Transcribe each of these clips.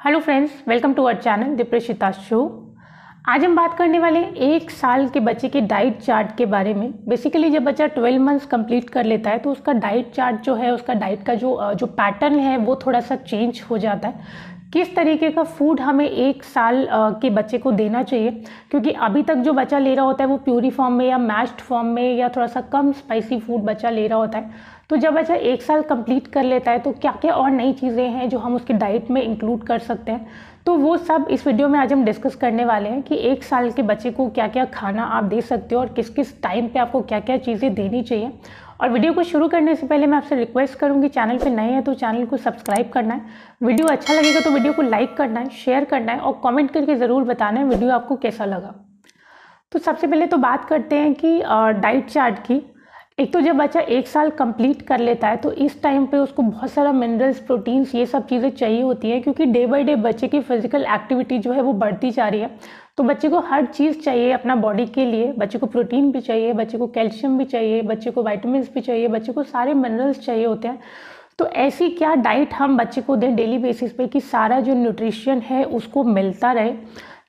Hello friends welcome to our channel Dipreshita show आज हम बात करने वाले हैं एक साल के बच्चे के डाइट चार्ट के बारे में। बेसिकली जब बच्चा 12 मंथ्स कंप्लीट कर लेता है तो उसका डाइट चार्ट जो है, उसका डाइट का जो जो पैटर्न है, वो थोड़ा सा चेंज हो जाता है। किस तरीके का फ़ूड हमें एक साल के बच्चे को देना चाहिए? क्योंकि अभी तक जो बच्चा ले रहा होता है, वो प्यूरी फॉर्म में या मैश्ड फॉर्म में या थोड़ा सा कम स्पाइसी फ़ूड बच्चा ले रहा होता है। तो जब बच्चा एक साल कंप्लीट कर लेता है तो क्या क्या और नई चीज़ें हैं जो हम उसकी डाइट में इंक्लूड कर सकते हैं? तो वो सब इस वीडियो में आज हम डिस्कस करने वाले हैं कि एक साल के बच्चे को क्या क्या खाना आप दे सकते हो और किस किस टाइम पे आपको क्या क्या चीज़ें देनी चाहिए। और वीडियो को शुरू करने से पहले मैं आपसे रिक्वेस्ट करूँगी चैनल पे नए हैं तो चैनल को सब्सक्राइब करना है। वीडियो अच्छा लगेगा तो वीडियो को लाइक करना है शेयर करना है और कमेंट करके ज़रूर बताना है वीडियो आपको कैसा लगा। तो सबसे पहले तो बात करते हैं कि डाइट चार्ट की। एक तो जब बच्चा एक साल कंप्लीट कर लेता है तो इस टाइम पे उसको बहुत सारा मिनरल्स प्रोटीन्स ये सब चीज़ें चाहिए होती हैं, क्योंकि डे बाई डे बच्चे की फ़िज़िकल एक्टिविटी जो है वो बढ़ती जा रही है। तो बच्चे को हर चीज़ चाहिए अपना बॉडी के लिए, बच्चे को प्रोटीन भी चाहिए, बच्चे को कैल्शियम भी चाहिए, बच्चे को वाइटमिन भी चाहिए, बच्चे को सारे मिनरल्स चाहिए होते हैं। तो ऐसी क्या डाइट हम बच्चे को दें डेली बेसिस पे कि सारा जो न्यूट्रिशन है उसको मिलता रहे?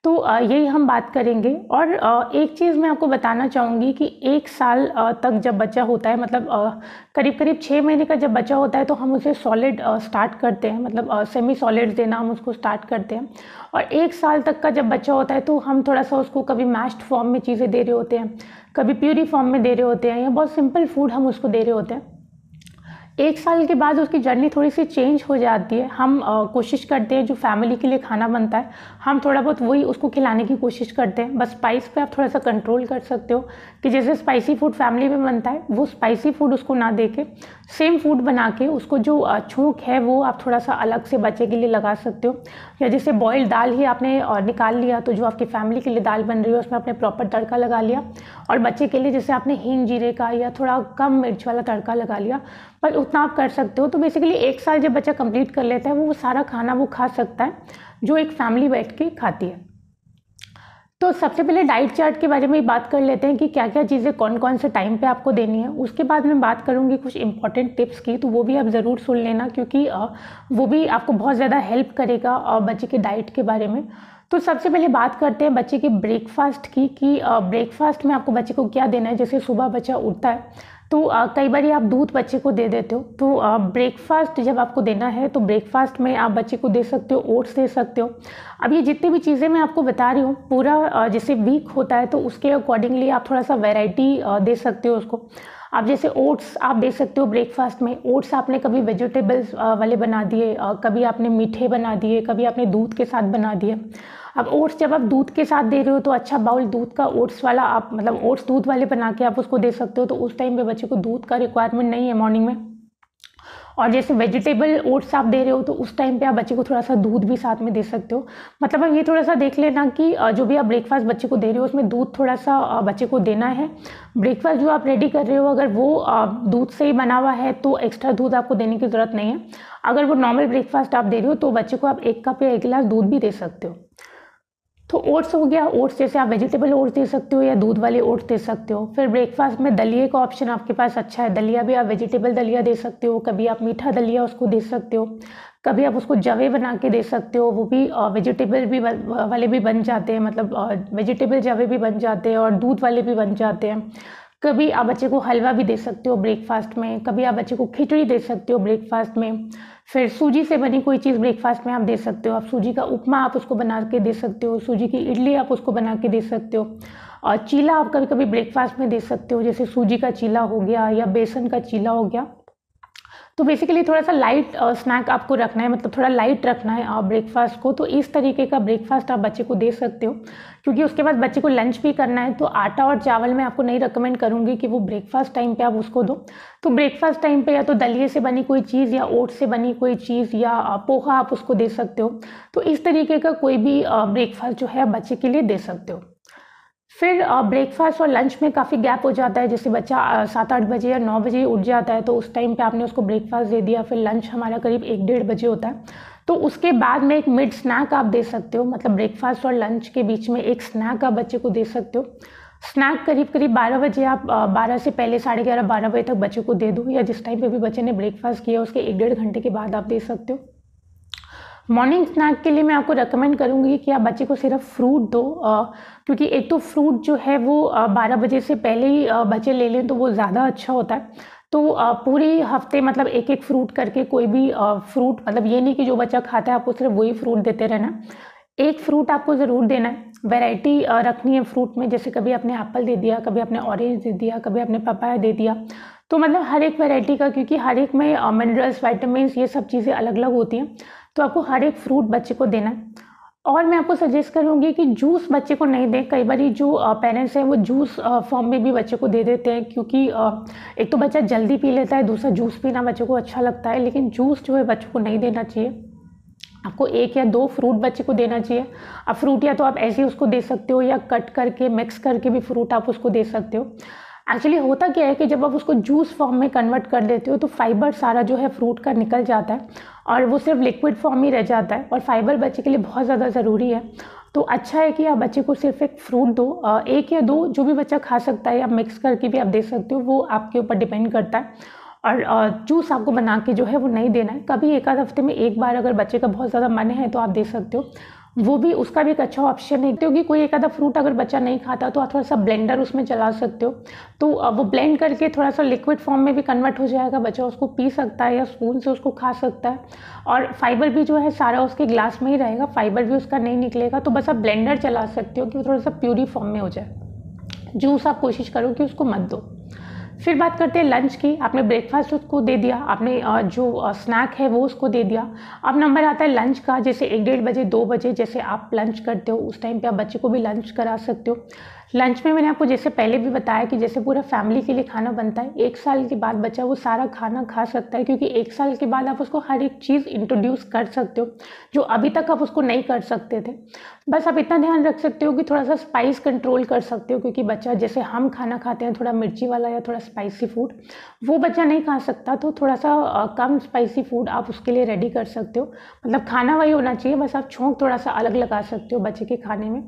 तो यही हम बात करेंगे। और एक चीज़ मैं आपको बताना चाहूँगी कि एक साल तक जब बच्चा होता है मतलब करीब करीब छः महीने का जब बच्चा होता है तो हम उसे सॉलिड स्टार्ट करते हैं। मतलब सेमी सॉलिड देना हम उसको स्टार्ट करते हैं। और एक साल तक का जब बच्चा होता है तो हम थोड़ा सा उसको कभी मैश्ड फॉर्म में चीज़ें दे रहे होते हैं, कभी प्यूरी फॉर्म में दे रहे होते हैं, या बहुत सिंपल फ़ूड हम उसको दे रहे होते हैं। एक साल के बाद उसकी जर्नी थोड़ी सी चेंज हो जाती है। हम आ, कोशिश करते हैं जो फैमिली के लिए खाना बनता है हम थोड़ा बहुत वही उसको खिलाने की कोशिश करते हैं। बस स्पाइस पे आप थोड़ा सा कंट्रोल कर सकते हो कि जैसे स्पाइसी फ़ूड फैमिली में बनता है वो स्पाइसी फ़ूड उसको ना दे के सेम फ़ूड बना के उसको जो छूक है वो आप थोड़ा सा अलग से बच्चे के लिए लगा सकते हो। या जैसे बॉयल्ड दाल ही आपने निकाल लिया तो जो आपकी फैमिली के लिए दाल बन रही है उसमें आपने प्रॉपर तड़का लगा लिया। और बच्चे के लिए जैसे आपने हींग जीरे का या थोड़ा कम मिर्च वाला तड़का लगा लिया पर उतना आप कर सकते हो। तो बेसिकली एक साल जब बच्चा कंप्लीट कर लेता है, वो सारा खाना वो खा सकता है, जो एक फैमिली बैठ के खाती है। तो सबसे पहले डाइट चार्ट के बारे में बात कर लेते हैं कि क्या क्या चीज़ें कौन कौन से टाइम पे आपको देनी है। उसके बाद मैं बात करूँगी कुछ इंपॉर्टेंट टिप्स की तो वो भी आप ज़रूर सुन लेना क्योंकि वो भी आपको बहुत ज़्यादा हेल्प करेगा बच्चे के डाइट के बारे में। तो सबसे पहले बात करते हैं बच्चे के ब्रेकफास्ट की कि ब्रेकफास्ट में आपको बच्चे को क्या देना है। जैसे सुबह बच्चा उठता है तो कई बार आप दूध बच्चे को दे देते हो। तो ब्रेकफास्ट जब आपको देना है तो ब्रेकफास्ट में आप बच्चे को दे सकते हो ओट्स दे सकते हो। अब ये जितनी भी चीज़ें मैं आपको बता रही हूँ, पूरा जैसे वीक होता है तो उसके अकॉर्डिंगली आप थोड़ा सा वेराइटी दे सकते हो उसको। आप जैसे ओट्स आप दे सकते हो ब्रेकफास्ट में। ओट्स आपने कभी वेजिटेबल्स वाले बना दिए कभी आपने मीठे बना दिए, कभी आपने दूध के साथ बना दिए। अब ओट्स जब आप दूध के साथ दे रहे हो तो अच्छा बाउल दूध का ओट्स वाला आप मतलब ओट्स दूध वाले बना के आप उसको दे सकते हो तो उस टाइम पे बच्चे को दूध का रिक्वायरमेंट नहीं है मॉर्निंग में। और जैसे वेजिटेबल ओट्स आप दे रहे हो तो उस टाइम पे आप बच्चे को थोड़ा सा दूध भी साथ में दे सकते हो। मतलब अब ये थोड़ा सा देख लेना कि जो भी आप ब्रेकफास्ट बच्चे को दे रहे हो, उसमें दूध थोड़ा सा बच्चे को देना है। ब्रेकफास्ट जो आप रेडी कर रहे हो, अगर वो दूध से ही बना हुआ है तो एक्स्ट्रा दूध आपको देने की ज़रूरत नहीं है। अगर वो नॉर्मल ब्रेकफास्ट आप दे रहे हो तो बच्चे को आप एक कप या एक गिलास दूध भी दे सकते हो। तो ओट्स हो गया। ओट्स जैसे आप वेजिटेबल ओट्स दे सकते हो या दूध वाले ओट्स दे सकते हो। फिर ब्रेकफास्ट में दलिए का ऑप्शन आपके पास अच्छा है। दलिया भी आप वेजिटेबल दलिया दे सकते हो। कभी आप मीठा दलिया उसको दे सकते हो। कभी आप उसको जवे बना के दे सकते हो। वो भी वेजिटेबल भी वाले भी बन जाते हैं। मतलब वेजिटेबल जवे भी बन जाते हैं और दूध वाले भी बन जाते हैं। कभी आप बच्चे को हलवा भी दे सकते हो ब्रेकफास्ट में। कभी आप बच्चे को खिचड़ी दे सकते हो ब्रेकफास्ट में। फिर सूजी से बनी कोई चीज़ ब्रेकफास्ट में आप दे सकते हो। आप सूजी का उपमा आप उसको बना के दे सकते हो, सूजी की इडली आप उसको बना के दे सकते हो। और चीला आप कभी कभी ब्रेकफास्ट में दे सकते हो, जैसे सूजी का चीला हो गया या बेसन का चीला हो गया। तो बेसिकली थोड़ा सा लाइट स्नैक आपको रखना है मतलब थोड़ा लाइट रखना है ब्रेकफास्ट को। तो इस तरीके का ब्रेकफास्ट आप बच्चे को दे सकते हो। क्योंकि उसके बाद बच्चे को लंच भी करना है तो आटा और चावल मैं आपको नहीं रिकमेंड करूँगी कि वो ब्रेकफास्ट टाइम पे आप उसको दो। तो ब्रेकफास्ट टाइम पे या तो दलिए से बनी कोई चीज़ या ओट से बनी कोई चीज़ या पोहा आप उसको दे सकते हो। तो इस तरीके का कोई भी ब्रेकफास्ट जो है बच्चे के लिए दे सकते हो। फिर ब्रेकफास्ट और लंच में काफ़ी गैप हो जाता है। जैसे बच्चा सात आठ बजे या नौ बजे उठ जाता है तो उस टाइम पे आपने उसको ब्रेकफास्ट दे दिया। फिर लंच हमारा करीब एक डेढ़ बजे होता है। तो उसके बाद में एक मिड स्नैक आप दे सकते हो। मतलब ब्रेकफास्ट और लंच के बीच में एक स्नैक आप बच्चे को दे सकते हो। स्नैक करीब करीब बारह बजे आप बारह से पहले साढ़े ग्यारह, बारह बजे तक बच्चे को दे दो। या जिस टाइम पे भी बच्चे ने ब्रेकफास्ट किया, उसके एक डेढ़ घंटे के बाद आप दे सकते हो। मॉर्निंग स्नैक के लिए मैं आपको रेकमेंड करूँगी कि आप बच्चे को सिर्फ़ फ्रूट दो क्योंकि एक तो फ्रूट जो है वो बारह बजे से पहले ही बच्चे ले लें तो वो ज़्यादा अच्छा होता है। तो पूरी हफ़्ते मतलब एक एक फ्रूट करके कोई भी फ्रूट मतलब ये नहीं कि जो बच्चा खाता है आपको सिर्फ़ वही फ्रूट देते रहना। एक फ्रूट आपको ज़रूर देना है। वैरायटी रखनी है फ्रूट में, जैसे कभी आपने एप्पल दे दिया, कभी आपने ऑरेंज दे दिया, कभी आपने पपाया दे दिया। तो मतलब हर एक वैरायटी का, क्योंकि हर एक में मिनरल्स वाइटामिन ये सब चीज़ें अलग अलग होती हैं। तो आपको हर एक फ्रूट बच्चे को देना है। और मैं आपको सजेस्ट करूँगी कि जूस बच्चे को नहीं दें। कई बार जो पेरेंट्स हैं, वो जूस फॉर्म में भी बच्चे को दे देते हैं क्योंकि एक तो बच्चा जल्दी पी लेता है, दूसरा जूस पीना बच्चे को अच्छा लगता है, लेकिन जूस जो है बच्चों को नहीं देना चाहिए। आपको एक या दो फ्रूट बच्चे को देना चाहिए। अब फ्रूट या तो आप ऐसे ही उसको दे सकते हो या कट करके मिक्स करके भी फ्रूट आप उसको दे सकते हो। एक्चुअली होता क्या है कि जब आप उसको जूस फॉर्म में कन्वर्ट कर देते हो तो फाइबर सारा जो है फ्रूट का निकल जाता है और वो सिर्फ़ लिक्विड फॉर्म ही रह जाता है और फाइबर बच्चे के लिए बहुत ज़्यादा ज़रूरी है। तो अच्छा है कि आप बच्चे को सिर्फ़ एक फ्रूट दो एक या दो, जो भी बच्चा खा सकता है या मिक्स करके भी आप दे सकते हो, वो आपके ऊपर डिपेंड करता है। और जूस आपको बना के जो है वो नहीं देना है। कभी एक आध हफ़्ते में एक बार अगर बच्चे का बहुत ज़्यादा मन है तो आप दे सकते हो। वो भी, उसका भी एक अच्छा ऑप्शन है। क्योंकि कोई एक आधा फ्रूट अगर बच्चा नहीं खाता तो आप थोड़ा सा ब्लेंडर उसमें चला सकते हो। तो वो ब्लेंड करके थोड़ा सा लिक्विड फॉर्म में भी कन्वर्ट हो जाएगा। बच्चा उसको पी सकता है या स्पून से उसको खा सकता है। और फाइबर भी जो है, सारा उसके ग्लास में ही रहेगा। फाइबर भी उसका नहीं निकलेगा। तो बस आप ब्लेंडर चला सकते हो कि वो थोड़ा सा प्यूरी फॉर्म में हो जाए। जूस आप कोशिश करो कि उसको मत दो। फिर बात करते हैं लंच की। आपने ब्रेकफास्ट उसको दे दिया, आपने जो स्नैक है वो उसको दे दिया। अब नंबर आता है लंच का, जैसे एक डेढ़ बजे, दो बजे जैसे आप लंच करते हो, उस टाइम पे आप बच्चे को भी लंच करा सकते हो। लंच में मैंने आपको जैसे पहले भी बताया कि जैसे पूरा फैमिली के लिए खाना बनता है, एक साल के बाद बच्चा वो सारा खाना खा सकता है, क्योंकि एक साल के बाद आप उसको हर एक चीज़ इंट्रोड्यूस कर सकते हो, जो अभी तक आप उसको नहीं कर सकते थे। बस आप इतना ध्यान रख सकते हो कि थोड़ा सा स्पाइस कंट्रोल कर सकते हो, क्योंकि बच्चा जैसे हम खाना खाते हैं, थोड़ा मिर्ची वाला या थोड़ा स्पाइसी फ़ूड वो बच्चा नहीं खा सकता तो थोड़ा सा कम स्पाइसी फ़ूड आप उसके लिए रेडी कर सकते हो। मतलब खाना वही होना चाहिए, बस आप छोंक थोड़ा सा अलग लगा सकते हो बच्चे के खाने में।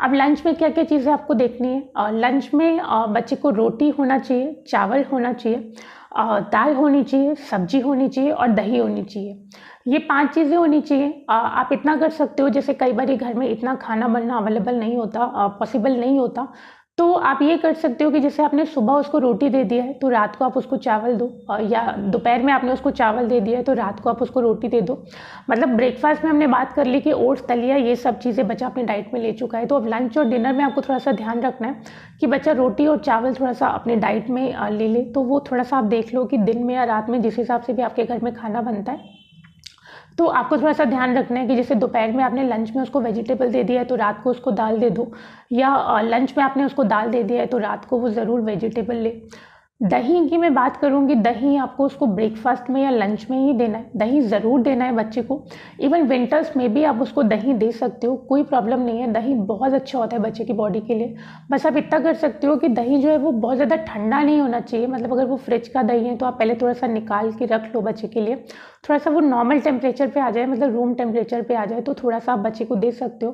अब लंच में क्या क्या चीज़ें आपको देखनी है। और लंच में बच्चे को रोटी होना चाहिए, चावल होना चाहिए दाल होनी चाहिए, सब्ज़ी होनी चाहिए और दही होनी चाहिए। ये पाँच चीज़ें होनी चाहिए। आप इतना कर सकते हो, जैसे कई बार घर में इतना खाना बनना अवेलेबल नहीं होता पॉसिबल नहीं होता। तो आप ये कर सकते हो कि जैसे आपने सुबह उसको रोटी दे दिया है तो रात को आप उसको चावल दो या दोपहर में आपने उसको चावल दे दिया है तो रात को आप उसको रोटी दे दो। मतलब ब्रेकफास्ट में हमने बात कर ली कि ओट्स, दलिया, ये सब चीज़ें बच्चा अपने डाइट में ले चुका है। तो अब लंच और डिनर में आपको थोड़ा सा ध्यान रखना है कि बच्चा रोटी और चावल थोड़ा सा अपने डाइट में ले ले तो वो थोड़ा सा आप देख लो कि दिन में या रात में जिस हिसाब से भी आपके घर में खाना बनता है तो आपको थोड़ा सा ध्यान रखना है कि जैसे दोपहर में आपने लंच में उसको वेजिटेबल दे दिया है तो रात को उसको दाल दे दो। या लंच में आपने उसको दाल दे दिया है तो रात को वो ज़रूर वेजिटेबल ले। दही की मैं बात करूँगी, दही आपको उसको ब्रेकफास्ट में या लंच में ही देना है। दही ज़रूर देना है बच्चे को। इवन विंटर्स में भी आप उसको दही दे सकते हो, कोई प्रॉब्लम नहीं है। दही बहुत अच्छा होता है बच्चे की बॉडी के लिए। बस आप इतना कर सकते हो कि दही जो है वो बहुत ज़्यादा ठंडा नहीं होना चाहिए। मतलब अगर वो फ्रिज का दही है तो आप पहले थोड़ा सा निकाल के रख लो बच्चे के लिए। थोड़ा सा वो नॉर्मल टेम्परेचर पे आ जाए मतलब रूम टेम्परेचर पे आ जाए तो थोड़ा सा आप बच्चे को दे सकते हो।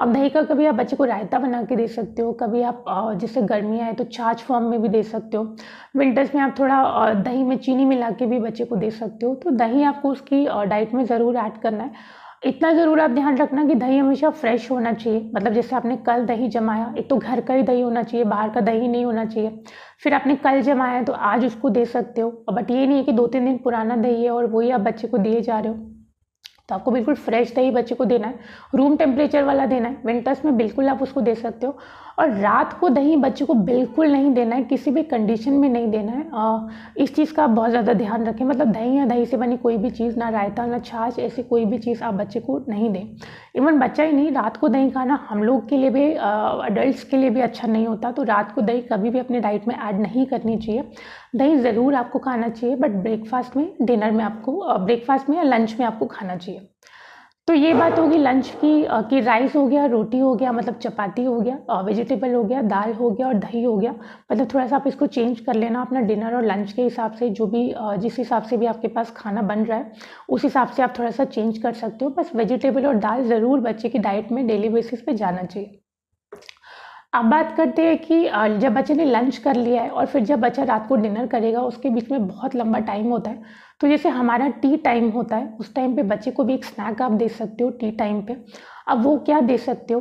अब दही का कभी आप बच्चे को रायता बना के दे सकते हो, कभी आप जैसे गर्मी आए तो छाछ फॉर्म में भी दे सकते हो। विंटर्स में आप थोड़ा दही में चीनी मिला के भी बच्चे को दे सकते हो तो दही आपको उसकी डाइट में ज़रूर ऐड करना है। इतना ज़रूर आप ध्यान रखना कि दही हमेशा फ्रेश होना चाहिए। मतलब जैसे आपने कल दही जमाया, एक तो घर का ही दही होना चाहिए, बाहर का दही नहीं होना चाहिए। फिर आपने कल जमाया तो आज उसको दे सकते हो। बट ये नहीं है कि दो तीन दिन पुराना दही है और वही आप बच्चे को दिए जा रहे हो। तो आपको बिल्कुल फ्रेश दही बच्चे को देना है। रूम टेम्परेचर वाला देना है। विंटर्स में बिल्कुल आप उसको दे सकते हो। और रात को दही बच्चे को बिल्कुल नहीं देना है किसी भी कंडीशन में नहीं देना है। आ, इस चीज़ का आप बहुत ज़्यादा ध्यान रखें। मतलब दही या दही से बनी कोई भी चीज़ ना रायता ना छाछ ऐसी कोई भी चीज़ आप बच्चे को नहीं दें। इवन बच्चा ही नहीं रात को दही खाना हम लोग के लिए भी अडल्ट के लिए भी अच्छा नहीं होता। तो रात को दही कभी भी अपने डाइट में ऐड नहीं करनी चाहिए। दही ज़रूर आपको खाना चाहिए बट ब्रेकफास्ट में डिनर में आपको ब्रेकफास्ट में या लंच में आपको खाना चाहिए। तो ये बात होगी लंच की कि राइस हो गया, रोटी हो गया मतलब चपाती हो गया वेजिटेबल हो गया, दाल हो गया और दही हो गया। मतलब थोड़ा सा आप इसको चेंज कर लेना अपना डिनर और लंच के हिसाब से, जो भी जिस हिसाब से भी आपके पास खाना बन रहा है, उस हिसाब से आप थोड़ा सा चेंज कर सकते हो। बस वेजिटेबल और दाल ज़रूर बच्चे की डाइट में डेली बेसिस पे जाना चाहिए। अब बात करते हैं कि जब बच्चे ने लंच कर लिया है और फिर जब बच्चा रात को डिनर करेगा, उसके बीच में बहुत लंबा टाइम होता है। तो जैसे हमारा टी टाइम होता है, उस टाइम पे बच्चे को भी एक स्नैक आप दे सकते हो टी टाइम पे। अब वो क्या दे सकते हो?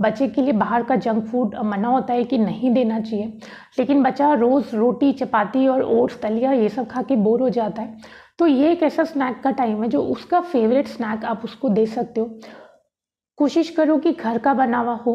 बच्चे के लिए बाहर का जंक फ़ूड मना होता है कि नहीं देना चाहिए। लेकिन बच्चा रोज़ रोटी, चपाती और ओट्स, दलिया, ये सब खा के बोर हो जाता है। तो ये एक ऐसा स्नैक का टाइम है जो उसका फेवरेट स्नैक आप उसको दे सकते हो। कोशिश करो कि घर का बना हुआ हो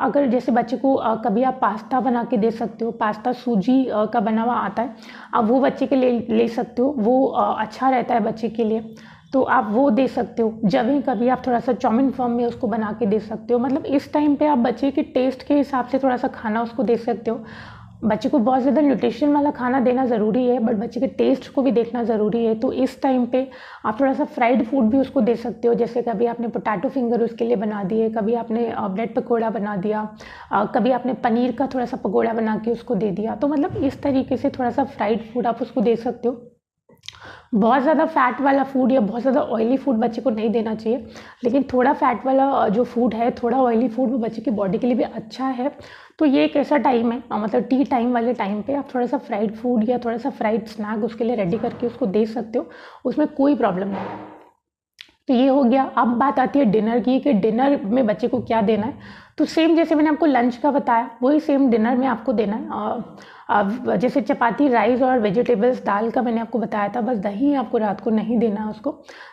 अगर जैसे बच्चे को कभी आप पास्ता बना के दे सकते हो, पास्ता सूजी का बना हुआ आता है, आप वो बच्चे के लिए ले सकते हो। वो अच्छा रहता है बच्चे के लिए तो आप वो दे सकते हो। जब ही कभी आप थोड़ा सा चाउमिन फॉर्म में उसको बना के दे सकते हो। मतलब इस टाइम पे आप बच्चे के टेस्ट के हिसाब से थोड़ा सा खाना उसको दे सकते हो। बच्चे को बहुत ज़्यादा न्यूट्रिशन वाला खाना देना ज़रूरी है बट बच्चे के टेस्ट को भी देखना ज़रूरी है। तो इस टाइम पे आप थोड़ा सा फ्राइड फ़ूड भी उसको दे सकते हो, जैसे कभी आपने पोटैटो फिंगर उसके लिए बना दिए, कभी आपने ब्रेड पकौड़ा बना दिया कभी आपने पनीर का थोड़ा सा पकौड़ा बना के उसको दे दिया। तो मतलब इस तरीके से थोड़ा सा फ्राइड फ़ूड आप उसको दे सकते हो। बहुत ज़्यादा फैट वाला फ़ूड या बहुत ज़्यादा ऑयली फ़ूड बच्चे को नहीं देना चाहिए, लेकिन थोड़ा फैट वाला जो फ़ूड है, थोड़ा ऑयली फ़ूड वो बच्चे की बॉडी के लिए भी अच्छा है। तो ये एक ऐसा टाइम है। मतलब टी टाइम वाले टाइम पे आप थोड़ा सा फ्राइड फ़ूड या थोड़ा सा फ्राइड स्नैक उसके लिए रेडी करके उसको दे सकते हो। उसमें कोई प्रॉब्लम नहीं। तो ये हो गया। अब बात आती है डिनर की कि डिनर में बच्चे को क्या देना है। तो सेम जैसे मैंने आपको लंच का बताया, वही सेम डिनर में आपको देना है। अब जैसे चपाती राइस और वेजिटेबल्स दाल का मैंने आपको बताया था, बस दही आपको रात को नहीं देना उसको।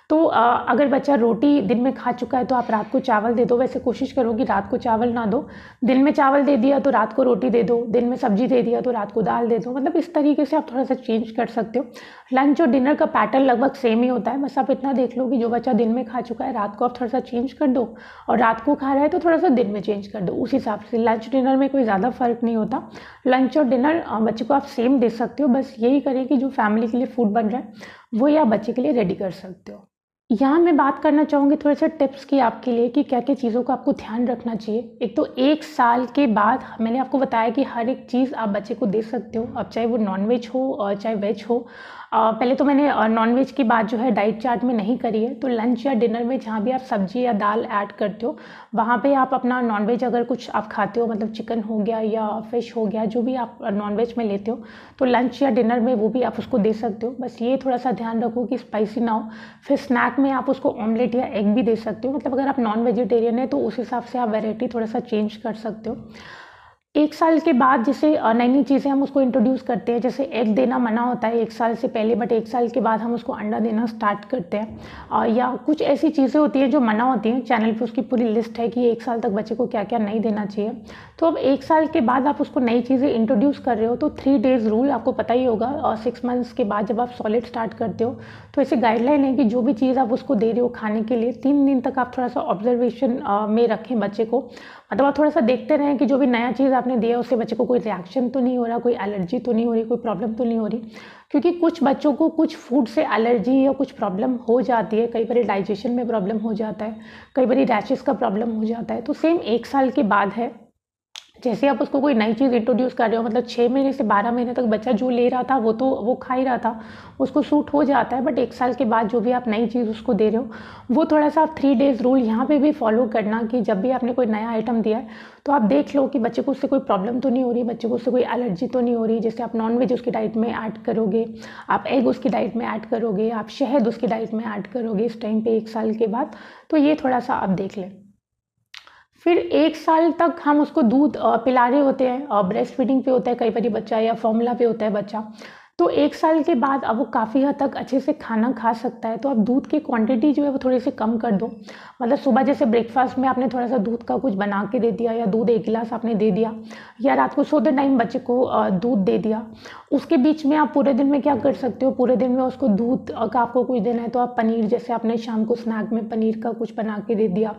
तो अगर बच्चा रोटी दिन में खा चुका है तो आप रात को चावल दे दो। वैसे कोशिश करो कि रात को चावल ना दो। दिन में चावल दे दिया तो रात को रोटी दे दो। दिन में सब्ज़ी दे दिया तो रात को दाल दे दो। मतलब इस तरीके से आप थोड़ा सा चेंज कर सकते हो। लंच और डिनर का पैटर्न लगभग सेम ही होता है। बस आप इतना देख लो कि जो बच्चा दिन में खा चुका है, रात को आप थोड़ा सा चेंज कर दो और रात को खा रहा है तो थोड़ा सा दिन में चेंज कर दो। उस हिसाब से लंच डिनर में कोई ज़्यादा फ़र्क नहीं होता। लंच और डिनर बच्चे को आप सेम दे सकते हो, बस यही करें कि जो फैमिली के लिए फ़ूड बन रहा है, वो आप बच्चे के लिए रेडी कर सकते हो। यहाँ मैं बात करना चाहूँगी थोड़े से टिप्स की आपके लिए कि क्या क्या चीज़ों का आपको ध्यान रखना चाहिए। एक तो एक साल के बाद मैंने आपको बताया कि हर एक चीज़ आप बच्चे को दे सकते हो अब चाहे वो नॉन वेज हो और चाहे वेज हो पहले तो मैंने नॉनवेज की बात जो है डाइट चार्ट में नहीं करी है। तो लंच या डिनर में जहाँ भी आप सब्ज़ी या दाल ऐड करते हो, वहाँ पे आप अपना नॉनवेज अगर कुछ आप खाते हो मतलब चिकन हो गया या फ़िश हो गया, जो भी आप नॉन वेज में लेते हो तो लंच या डिनर में वो भी आप उसको दे सकते हो। बस ये थोड़ा सा ध्यान रखो कि स्पाइसी ना हो। फिर स्नैक में आप उसको ऑमलेट या एग भी दे सकते हो। मतलब अगर आप नॉन वेजिटेरियन है तो उस हिसाब से आप वेराइटी थोड़ा सा चेंज कर सकते हो। एक साल के बाद जैसे नई नई चीज़ें हम उसको इंट्रोड्यूस करते हैं, जैसे एग देना मना होता है एक साल से पहले बट एक साल के बाद हम उसको अंडा देना स्टार्ट करते हैं। या कुछ ऐसी चीज़ें होती हैं जो मना होती हैं चैनल पे उसकी पूरी लिस्ट है कि एक साल तक बच्चे को क्या क्या नहीं देना चाहिए। तो अब एक साल के बाद आप उसको नई चीज़ें इंट्रोड्यूस कर रहे हो तो थ्री डेज़ रूल आपको पता ही होगा और सिक्स मंथ्स के बाद जब आप सॉलिड स्टार्ट करते हो तो ऐसे गाइडलाइन है कि जो भी चीज़ आप उसको दे रहे हो खाने के लिए, तीन दिन तक आप थोड़ा सा ऑब्जर्वेशन में रखें बच्चे को। मतलब आप थोड़ा सा देखते रहें कि जो भी नया चीज़ आपने दिया, उससे बच्चे को कोई रिएक्शन तो नहीं हो रहा, कोई एलर्जी तो नहीं हो रही, कोई प्रॉब्लम तो नहीं हो रही। क्योंकि कुछ बच्चों को कुछ फ़ूड से एलर्जी या कुछ प्रॉब्लम हो जाती है। कई बार डाइजेशन में प्रॉब्लम हो जाता है, कई बार रैशेज़ का प्रॉब्लम हो जाता है। तो सेम एक साल के बाद है। जैसे आप उसको कोई नई चीज़ इंट्रोड्यूस कर रहे हो मतलब छः महीने से बारह महीने तक बच्चा जो ले रहा था, वो तो वो खा ही रहा था, उसको सूट हो जाता है बट एक साल के बाद जो भी आप नई चीज़ उसको दे रहे हो, वो थोड़ा सा आप थ्री डेज़ रूल यहाँ पे भी फॉलो करना कि जब भी आपने कोई नया आइटम दिया है तो आप देख लो कि बच्चे को उससे कोई प्रॉब्लम तो नहीं हो रही, बच्चे को उससे कोई एलर्जी तो नहीं हो रही, जैसे आप नॉन वेज उसकी डाइट में ऐड करोगे, आप एग उसकी डाइट में ऐड करोगे, आप शहद उसकी डाइट में ऐड करोगे इस टाइम पर एक साल के बाद तो ये थोड़ा सा आप देख लें। फिर एक साल तक हम उसको दूध पिला रहे होते हैं ब्रेस्ट फीडिंग पे होता है कई बार बच्चा या फॉर्मूला पे होता है बच्चा। तो एक साल के बाद अब वो काफ़ी हद तक अच्छे से खाना खा सकता है। तो आप दूध की क्वांटिटी जो है वो थोड़ी सी कम कर दो। मतलब सुबह जैसे ब्रेकफास्ट में आपने थोड़ा सा दूध का कुछ बना के दे दिया या दूध एक गिलास आपने दे दिया या रात को सोते टाइम बच्चे को दूध दे दिया, उसके बीच में आप पूरे दिन में क्या कर सकते हो? पूरे दिन में उसको दूध का आपको कुछ देना है तो आप पनीर जैसे आपने शाम को स्नैक में पनीर का कुछ बना के दे दिया।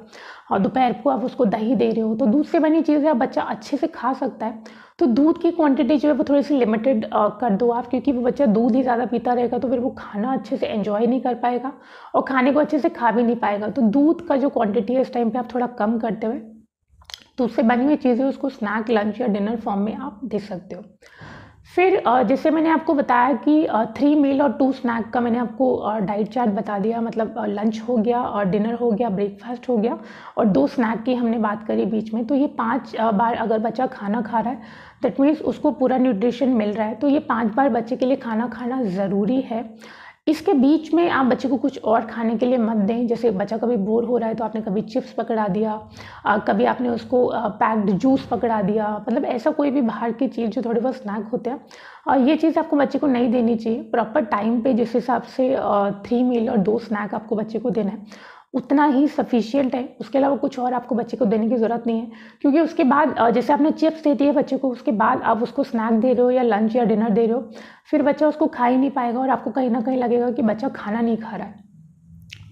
और दोपहर को आप उसको दही दे रहे हो तो दूध से बनी चीज़ें आप बच्चा अच्छे से खा सकता है। तो दूध की क्वांटिटी जो है वो थोड़ी सी लिमिटेड कर दो आप, क्योंकि वो बच्चा दूध ही ज़्यादा पीता रहेगा तो फिर वो खाना अच्छे से एंजॉय नहीं कर पाएगा और खाने को अच्छे से खा भी नहीं पाएगा। तो दूध का जो क्वांटिटी है इस टाइम पर आप थोड़ा कम करते हुए तो उससे बनी हुई चीज़ें, उसको स्नैक लंच या डिनर फॉर्म में आप दे सकते हो। फिर जैसे मैंने आपको बताया कि थ्री मील और टू स्नैक का मैंने आपको डाइट चार्ट बता दिया मतलब लंच हो गया और डिनर हो गया ब्रेकफास्ट हो गया और दो स्नैक की हमने बात करी बीच में। तो ये पाँच बार अगर बच्चा खाना खा रहा है दैट मीन्स उसको पूरा न्यूट्रिशन मिल रहा है। तो ये पाँच बार बच्चे के लिए खाना खाना ज़रूरी है। इसके बीच में आप बच्चे को कुछ और खाने के लिए मत दें। जैसे बच्चा कभी बोर हो रहा है तो आपने कभी चिप्स पकड़ा दिया आ, कभी आपने उसको पैक्ड जूस पकड़ा दिया। मतलब ऐसा कोई भी बाहर की चीज़ जो थोड़े बहुत स्नैक होते हैं और ये चीज़ आपको बच्चे को नहीं देनी चाहिए। प्रॉपर टाइम पे जिस हिसाब से थ्री मील और दो स्नैक आपको बच्चे को देना है। उतना ही सफिशियंट है। उसके अलावा कुछ और आपको बच्चे को देने की ज़रूरत नहीं है। क्योंकि उसके बाद जैसे आपने चिप्स दे दिए बच्चे को, उसके बाद आप उसको स्नैक दे रहे हो या लंच या डिनर दे रहे हो, फिर बच्चा उसको खा ही नहीं पाएगा और आपको कहीं ना कहीं लगेगा कि बच्चा खाना नहीं खा रहा है।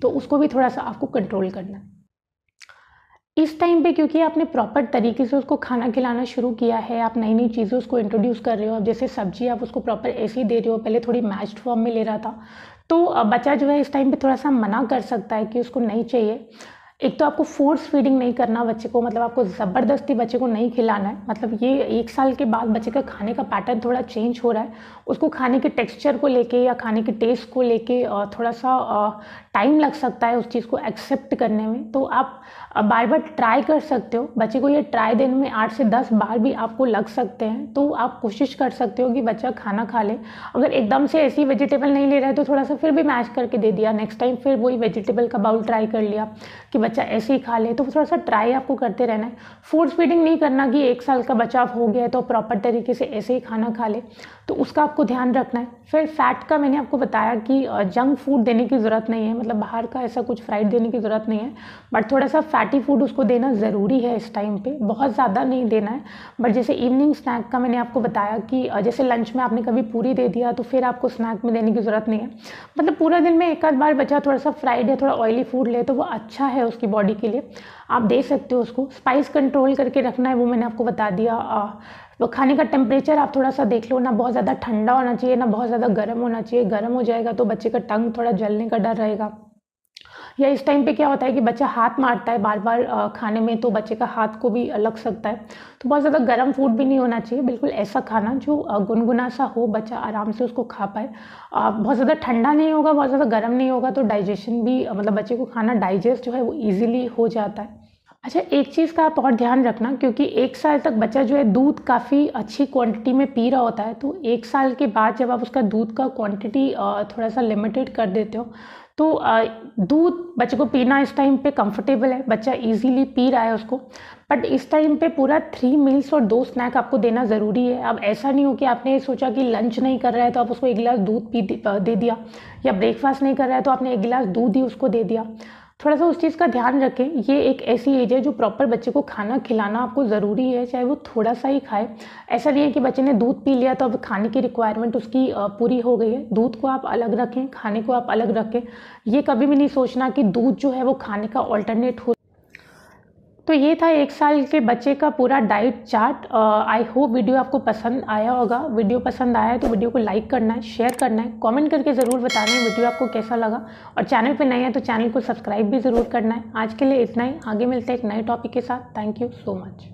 तो उसको भी थोड़ा सा आपको कंट्रोल करना है। इस टाइम पे क्योंकि आपने प्रॉपर तरीके से उसको खाना खिलाना शुरू किया है, आप नई नई चीज़ें उसको इंट्रोड्यूस कर रहे हो, अब जैसे सब्ज़ी आप उसको प्रॉपर ऐसे ही दे रहे हो, पहले थोड़ी मैच्ड फॉर्म में ले रहा था। तो बच्चा जो है इस टाइम पे थोड़ा सा मना कर सकता है कि उसको नहीं चाहिए। एक तो आपको फोर्स फीडिंग नहीं करना बच्चे को मतलब आपको ज़बरदस्ती बच्चे को नहीं खिलाना है। मतलब ये एक साल के बाद बच्चे का खाने का पैटर्न थोड़ा चेंज हो रहा है। उसको खाने के टेक्सचर को लेके या खाने के टेस्ट को लेके थोड़ा सा टाइम लग सकता है उस चीज़ को एक्सेप्ट करने में। तो आप बार बार ट्राई कर सकते हो। बच्चे को ये ट्राई देने में आठ से दस बार भी आपको लग सकते हैं। तो आप कोशिश कर सकते हो कि बच्चा खाना खा ले। अगर एकदम से ऐसी वेजिटेबल नहीं ले रहा है तो थोड़ा सा फिर भी मैश करके दे दिया। नेक्स्ट टाइम फिर वही वेजिटेबल का बाउल ट्राई कर लिया कि बच्चा ऐसे ही खा ले। तो थोड़ा सा ट्राई आपको करते रहना है। फ़ूड फीडिंग नहीं करना कि एक साल का बच्चा हो गया है तो प्रॉपर तरीके से ऐसे ही खाना खा ले। तो उसका आपको ध्यान रखना है। फिर फैट का मैंने आपको बताया कि जंक फ़ूड देने की ज़रूरत नहीं है। मतलब बाहर का ऐसा कुछ फ्राइड देने की ज़रूरत नहीं है। बट थोड़ा सा फैटी फ़ूड उसको देना ज़रूरी है इस टाइम पे। बहुत ज़्यादा नहीं देना है। बट जैसे इवनिंग स्नैक का मैंने आपको बताया कि जैसे लंच में आपने कभी पूरी दे दिया तो फिर आपको स्नैक में देने की ज़रूरत नहीं है। मतलब पूरा दिन में एक आध बार बच्चा थोड़ा सा फ्राइड या थोड़ा ऑयली फ़ूड ले तो वो अच्छा है उसकी बॉडी के लिए। आप दे सकते हो उसको। स्पाइस कंट्रोल करके रखना है वो मैंने आपको बता दिया। तो खाने का टेम्परेचर आप थोड़ा सा देख लो, ना बहुत ज़्यादा ठंडा होना चाहिए, ना बहुत ज़्यादा गर्म होना चाहिए। गर्म हो जाएगा तो बच्चे का टंग थोड़ा जलने का डर रहेगा। या इस टाइम पे क्या होता है कि बच्चा हाथ मारता है बार बार खाने में तो बच्चे का हाथ को भी लग सकता है। तो बहुत ज़्यादा गर्म फ़ूड भी नहीं होना चाहिए, बिल्कुल ऐसा खाना जो गुनगुना सा हो, बच्चा आराम से उसको खा पाए। बहुत ज़्यादा ठंडा नहीं होगा, बहुत ज़्यादा गर्म नहीं होगा तो डाइजेशन भी मतलब बच्चे को खाना डाइजेस्ट जो है वो ईजिली हो जाता है। अच्छा एक चीज़ का आप और ध्यान रखना, क्योंकि एक साल तक बच्चा जो है दूध काफ़ी अच्छी क्वांटिटी में पी रहा होता है तो एक साल के बाद जब आप उसका दूध का क्वांटिटी थोड़ा सा लिमिटेड कर देते हो तो दूध बच्चे को पीना इस टाइम पे कंफर्टेबल है, बच्चा इजीली पी रहा है उसको बट इस टाइम पे पूरा थ्री मील्स और दो स्नैक आपको देना ज़रूरी है। अब ऐसा नहीं हो कि आपने सोचा कि लंच नहीं कर रहा है तो आप उसको एक गिलास दूध पी दे दिया, या ब्रेकफास्ट नहीं कर रहा है तो आपने एक गिलास दूध ही उसको दे दिया। थोड़ा सा उस चीज़ का ध्यान रखें। ये एक ऐसी एज है जो प्रॉपर बच्चे को खाना खिलाना आपको ज़रूरी है, चाहे वो थोड़ा सा ही खाए। ऐसा नहीं है कि बच्चे ने दूध पी लिया तो अब खाने की रिक्वायरमेंट उसकी पूरी हो गई है। दूध को आप अलग रखें, खाने को आप अलग रखें। ये कभी भी नहीं सोचना कि दूध जो है वो खाने का ऑल्टरनेट हो तो ये था एक साल के बच्चे का पूरा diet chart I hope video आपको पसंद आया होगा। वीडियो पसंद आया है तो वीडियो को लाइक करना है शेयर करना है कमेंट करके ज़रूर बताना है वीडियो आपको कैसा लगा। और चैनल पे नए है तो चैनल को सब्सक्राइब भी ज़रूर करना है। आज के लिए इतना ही। आगे मिलते हैं एक नए टॉपिक के साथ। Thank you so much